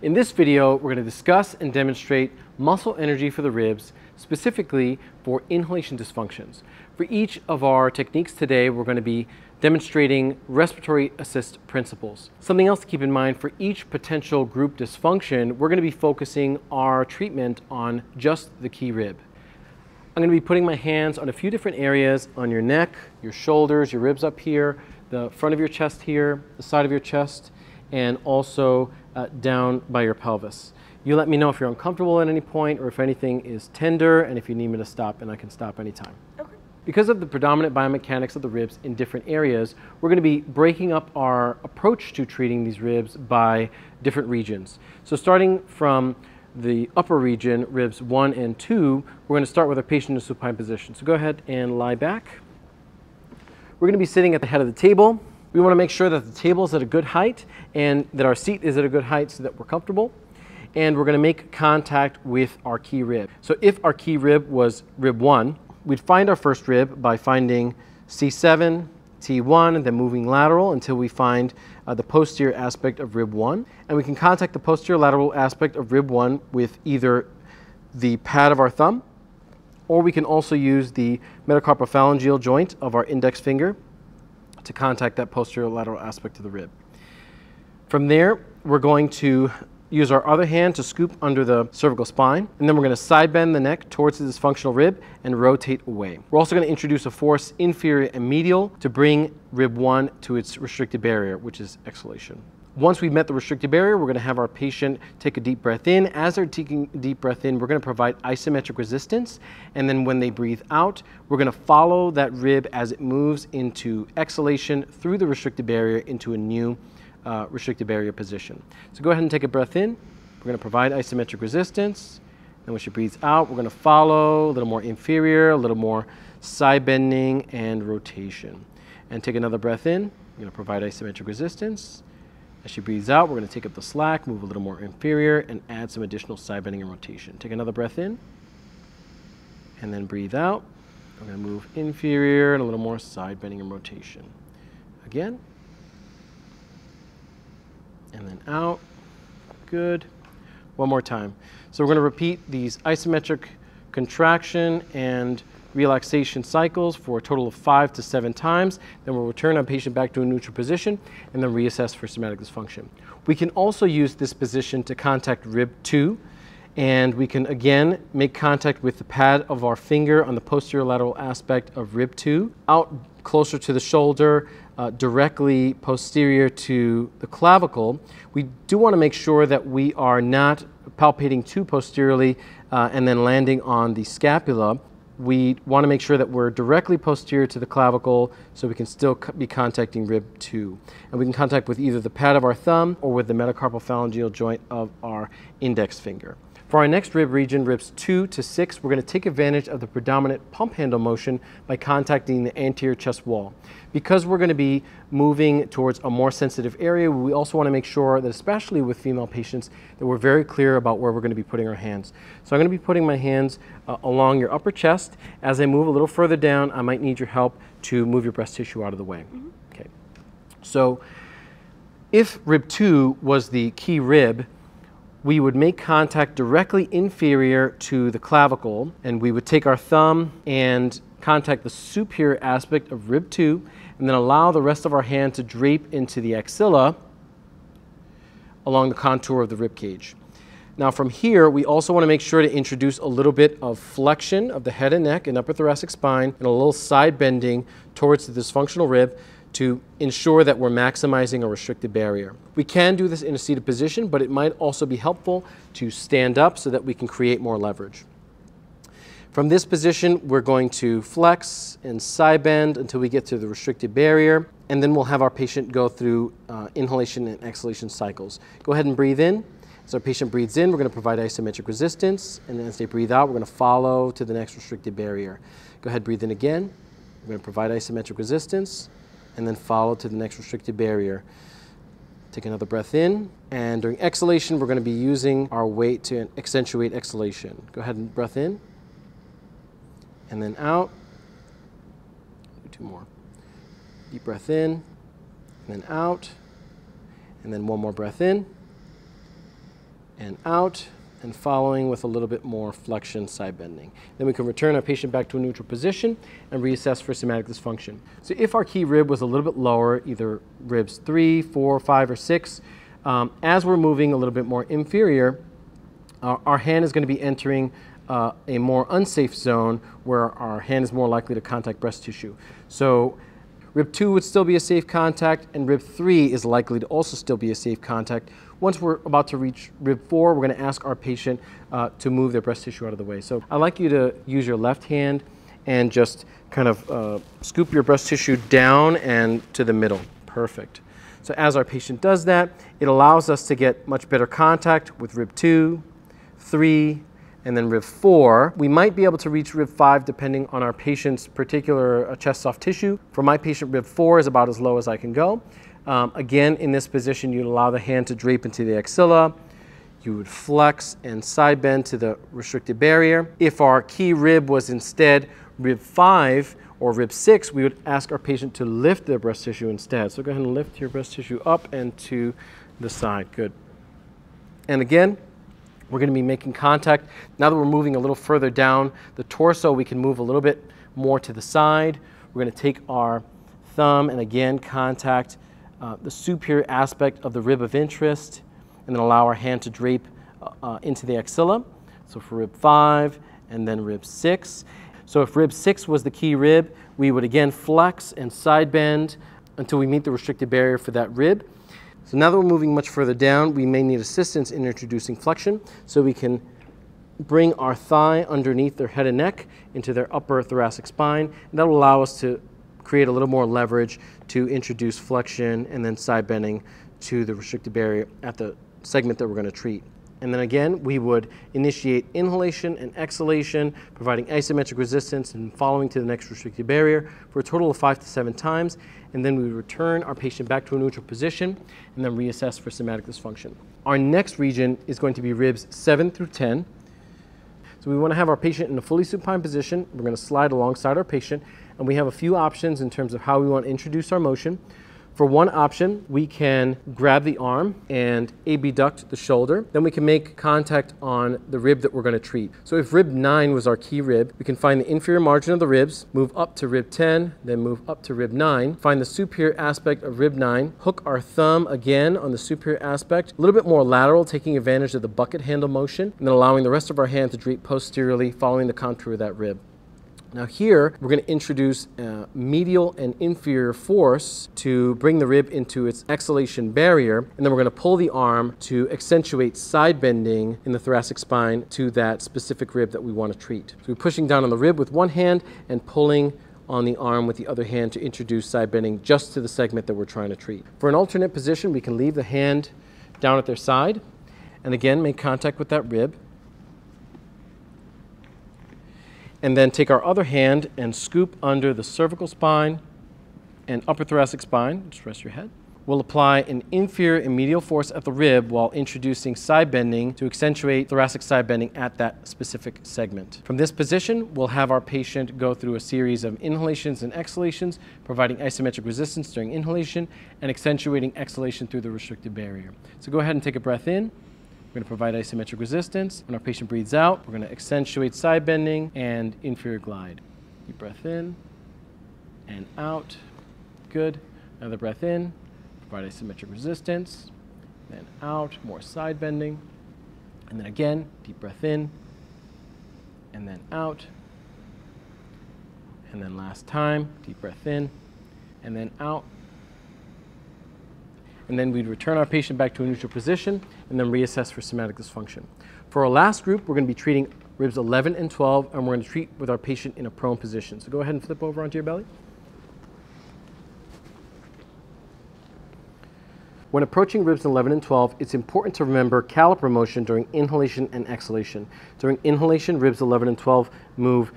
In this video, we're going to discuss and demonstrate muscle energy for the ribs, specifically for inhalation dysfunctions. For each of our techniques today, we're going to be demonstrating respiratory assist principles. Something else to keep in mind for each potential group dysfunction, we're going to be focusing our treatment on just the key rib. I'm going to be putting my hands on a few different areas on your neck, your shoulders, your ribs up here, the front of your chest here, the side of your chest, and also uh, down by your pelvis. You let me know if you're uncomfortable at any point or if anything is tender and if you need me to stop and I can stop anytime. Okay. Because of the predominant biomechanics of the ribs in different areas, we're going to be breaking up our approach to treating these ribs by different regions. So starting from the upper region, ribs 1 and 2, we're going to start with a patient in supine position. So go ahead and lie back. We're going to be sitting at the head of the table. We want to make sure that the table is at a good height and that our seat is at a good height so that we're comfortable. And we're going to make contact with our key rib. So if our key rib was rib 1, we'd find our first rib by finding C7, T1, and then moving lateral until we find uh, the posterior aspect of rib 1. And we can contact the posterior lateral aspect of rib 1 with either the pad of our thumb or we can also use the metacarpophalangeal joint of our index finger to contact that posterior lateral aspect of the rib. From there, we're going to use our other hand to scoop under the cervical spine, and then we're going to side bend the neck towards the dysfunctional rib and rotate away. We're also going to introduce a force inferior and medial to bring rib 1 to its restricted barrier, which is exhalation. Once we've met the restricted barrier, we're going to have our patient take a deep breath in. As they're taking a deep breath in, we're going to provide isometric resistance. And then when they breathe out, we're going to follow that rib as it moves into exhalation through the restricted barrier into a new uh, restricted barrier position. So go ahead and take a breath in. We're going to provide isometric resistance. And when she breathes out, we're going to follow a little more inferior, a little more side bending and rotation. And take another breath in. We're going to provide isometric resistance. As she breathes out, we're going to take up the slack, move a little more inferior, and add some additional side bending and rotation. Take another breath in, and then breathe out. I'm going to move inferior and a little more side bending and rotation. Again. And then out. Good. One more time. So we're going to repeat these isometric contraction and relaxation cycles for a total of five to seven times. Then we'll return our patient back to a neutral position and then reassess for somatic dysfunction. We can also use this position to contact rib 2 and we can again make contact with the pad of our finger on the posterior lateral aspect of rib 2 out closer to the shoulder uh, directly posterior to the clavicle. We do want to make sure that we are not palpating too posteriorly uh, and then landing on the scapula we want to make sure that we're directly posterior to the clavicle so we can still be contacting rib 2. And we can contact with either the pad of our thumb or with the metacarpophalangeal joint of our index finger. For our next rib region, ribs 2 to 6, we're going to take advantage of the predominant pump handle motion by contacting the anterior chest wall. Because we're going to be moving towards a more sensitive area, we also want to make sure that, especially with female patients, that we're very clear about where we're going to be putting our hands. So I'm going to be putting my hands uh, along your upper chest. As I move a little further down, I might need your help to move your breast tissue out of the way. Mm -hmm. Okay. So if rib 2 was the key rib, we would make contact directly inferior to the clavicle, and we would take our thumb and contact the superior aspect of rib 2, and then allow the rest of our hand to drape into the axilla along the contour of the rib cage. Now from here, we also want to make sure to introduce a little bit of flexion of the head and neck and upper thoracic spine and a little side bending towards the dysfunctional rib to ensure that we're maximizing a restricted barrier. We can do this in a seated position, but it might also be helpful to stand up so that we can create more leverage. From this position, we're going to flex and side bend until we get to the restricted barrier, and then we'll have our patient go through uh, inhalation and exhalation cycles. Go ahead and breathe in. As our patient breathes in, we're going to provide isometric resistance, and then as they breathe out, we're going to follow to the next restricted barrier. Go ahead, breathe in again. We're going to provide isometric resistance, and then follow to the next restricted barrier. Take another breath in, and during exhalation, we're going to be using our weight to accentuate exhalation. Go ahead and breath in, and then out. Two more. Deep breath in, and then out, and then one more breath in, and out, and following with a little bit more flexion side bending. Then we can return our patient back to a neutral position and reassess for somatic dysfunction. So if our key rib was a little bit lower, either ribs three, four, five, or six, um, as we're moving a little bit more inferior, our hand is going to be entering uh, a more unsafe zone where our hand is more likely to contact breast tissue. So rib 2 would still be a safe contact, and rib 3 is likely to also still be a safe contact. Once we're about to reach rib 4, we're going to ask our patient uh, to move their breast tissue out of the way. So I'd like you to use your left hand and just kind of uh, scoop your breast tissue down and to the middle. Perfect. So as our patient does that, it allows us to get much better contact with rib 2, 3, and then rib 4. We might be able to reach rib 5 depending on our patient's particular uh, chest soft tissue. For my patient, rib 4 is about as low as I can go. Um, again, in this position, you'd allow the hand to drape into the axilla. You would flex and side bend to the restricted barrier. If our key rib was instead rib 5 or rib 6, we would ask our patient to lift their breast tissue instead. So go ahead and lift your breast tissue up and to the side. Good. And again, we're going to be making contact. Now that we're moving a little further down the torso, we can move a little bit more to the side. We're going to take our thumb and again contact uh, the superior aspect of the rib of interest and then allow our hand to drape uh, uh into the axilla. So for rib 5 and then rib 6. So if rib 6 was the key rib, we would again flex and side bend until we meet the restricted barrier for that rib. So now that we're moving much further down, we may need assistance in introducing flexion. So we can bring our thigh underneath their head and neck into their upper thoracic spine. And that will allow us to create a little more leverage to introduce flexion and then side bending to the restricted barrier at the segment that we're going to treat. And then again, we would initiate inhalation and exhalation, providing isometric resistance and following to the next restricted barrier for a total of five to seven times. And then we would return our patient back to a neutral position and then reassess for somatic dysfunction. Our next region is going to be ribs 7 through 10. So we want to have our patient in a fully supine position. We're going to slide alongside our patient, and we have a few options in terms of how we want to introduce our motion. For one option, we can grab the arm and abduct the shoulder. Then we can make contact on the rib that we're going to treat. So if rib 9 was our key rib, we can find the inferior margin of the ribs, move up to rib 10, then move up to rib 9, find the superior aspect of rib 9, hook our thumb again on the superior aspect, a little bit more lateral, taking advantage of the bucket handle motion, and then allowing the rest of our hand to drape posteriorly, following the contour of that rib. Now here, we're going to introduce uh, medial and inferior force to bring the rib into its exhalation barrier, and then we're going to pull the arm to accentuate side bending in the thoracic spine to that specific rib that we want to treat. So we're pushing down on the rib with one hand and pulling on the arm with the other hand to introduce side bending just to the segment that we're trying to treat. For an alternate position, we can leave the hand down at their side and again make contact with that rib and then take our other hand and scoop under the cervical spine and upper thoracic spine. Just rest your head. We'll apply an inferior and medial force at the rib while introducing side bending to accentuate thoracic side bending at that specific segment. From this position, we'll have our patient go through a series of inhalations and exhalations, providing isometric resistance during inhalation and accentuating exhalation through the restricted barrier. So go ahead and take a breath in. We're going to provide isometric resistance. When our patient breathes out, we're going to accentuate side bending and inferior glide. Deep breath in and out. Good. Another breath in. Provide isometric resistance. Then out. More side bending. And then again, deep breath in and then out. And then last time, deep breath in and then out and then we'd return our patient back to a neutral position and then reassess for somatic dysfunction. For our last group, we're going to be treating ribs 11 and 12, and we're going to treat with our patient in a prone position. So go ahead and flip over onto your belly. When approaching ribs 11 and 12, it's important to remember caliper motion during inhalation and exhalation. During inhalation, ribs 11 and 12 move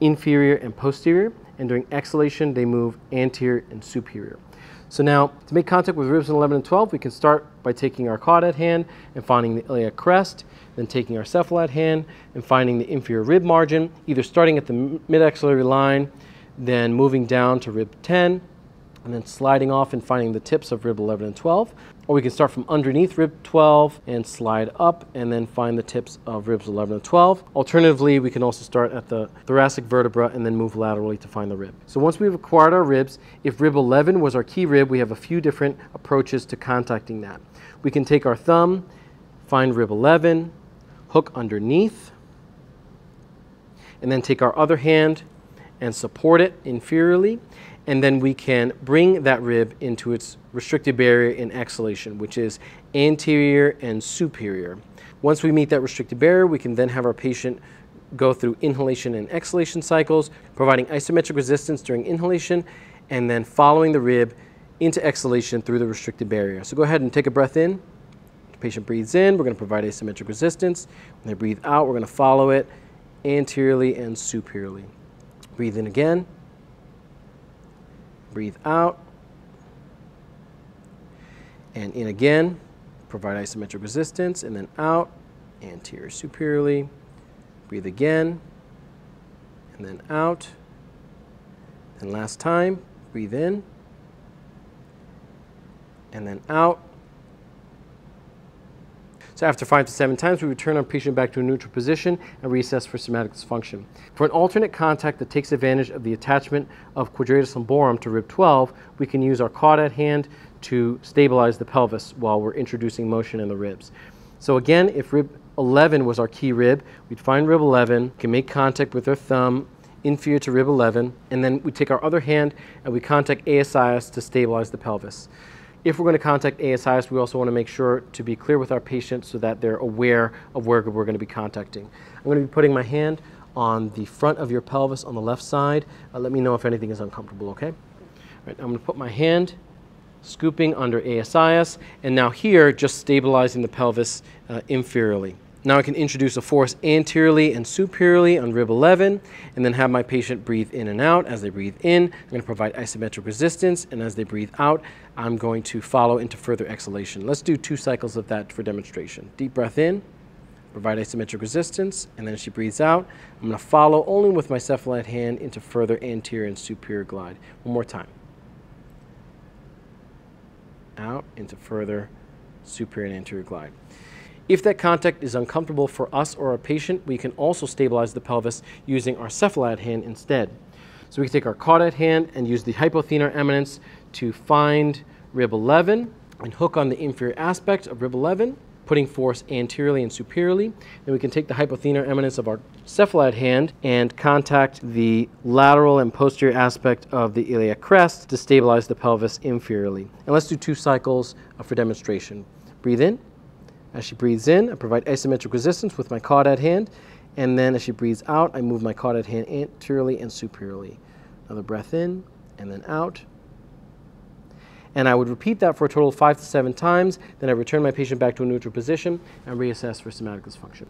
inferior and posterior, and during exhalation, they move anterior and superior. So now, to make contact with ribs in 11 and 12, we can start by taking our caudad hand and finding the iliac crest, then taking our cephalad hand and finding the inferior rib margin, either starting at the mid-axillary line, then moving down to rib 10, and then sliding off and finding the tips of rib 11 and 12. Or we can start from underneath rib 12 and slide up and then find the tips of ribs 11 and 12. Alternatively, we can also start at the thoracic vertebra and then move laterally to find the rib. So once we've acquired our ribs, if rib 11 was our key rib, we have a few different approaches to contacting that. We can take our thumb, find rib 11, hook underneath, and then take our other hand and support it inferiorly and then we can bring that rib into its restricted barrier in exhalation, which is anterior and superior. Once we meet that restricted barrier, we can then have our patient go through inhalation and exhalation cycles, providing isometric resistance during inhalation, and then following the rib into exhalation through the restricted barrier. So go ahead and take a breath in. The patient breathes in, we're going to provide isometric resistance. When they breathe out, we're going to follow it anteriorly and superiorly. Breathe in again. Breathe out. And in again. Provide isometric resistance. And then out. Anterior superiorly. Breathe again. And then out. And last time. Breathe in. And then out. So after five to seven times, we return our patient back to a neutral position and reassess for somatic dysfunction. For an alternate contact that takes advantage of the attachment of quadratus lumborum to rib 12, we can use our caudad hand to stabilize the pelvis while we're introducing motion in the ribs. So again, if rib 11 was our key rib, we'd find rib 11, can make contact with our thumb inferior to rib 11, and then we take our other hand and we contact ASIS to stabilize the pelvis. If we're going to contact ASIS, we also want to make sure to be clear with our patients so that they're aware of where we're going to be contacting. I'm going to be putting my hand on the front of your pelvis on the left side. Uh, let me know if anything is uncomfortable, okay? All right, I'm going to put my hand scooping under ASIS, and now here, just stabilizing the pelvis uh, inferiorly. Now I can introduce a force anteriorly and superiorly on rib 11 and then have my patient breathe in and out. As they breathe in, I'm going to provide isometric resistance and as they breathe out, I'm going to follow into further exhalation. Let's do two cycles of that for demonstration. Deep breath in, provide isometric resistance, and then she breathes out, I'm going to follow only with my cephalad hand into further anterior and superior glide. One more time. Out into further superior and anterior glide. If that contact is uncomfortable for us or our patient, we can also stabilize the pelvis using our cephalad hand instead. So we can take our caudad hand and use the hypothenar eminence to find rib 11 and hook on the inferior aspect of rib 11, putting force anteriorly and superiorly. Then we can take the hypothenar eminence of our cephalad hand and contact the lateral and posterior aspect of the iliac crest to stabilize the pelvis inferiorly. And let's do two cycles for demonstration. Breathe in. As she breathes in, I provide isometric resistance with my caudad hand. And then as she breathes out, I move my caudad hand anteriorly and superiorly. Another breath in and then out. And I would repeat that for a total of five to seven times. Then I return my patient back to a neutral position and reassess for somatic dysfunction.